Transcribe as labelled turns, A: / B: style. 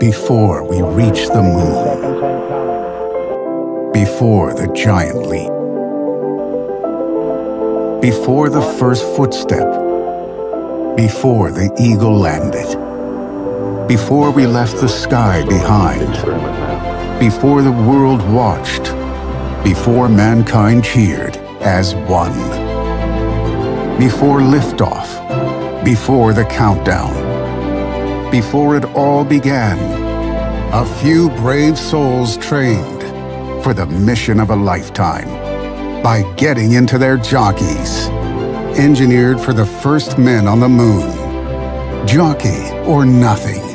A: Before we reach the moon. Before the giant leap. Before the first footstep. Before the eagle landed. Before we left the sky behind. Before the world watched. Before mankind cheered as one. Before liftoff. Before the countdown before it all began, a few brave souls trained for the mission of a lifetime by getting into their jockeys, engineered for the first men on the moon. Jockey or nothing.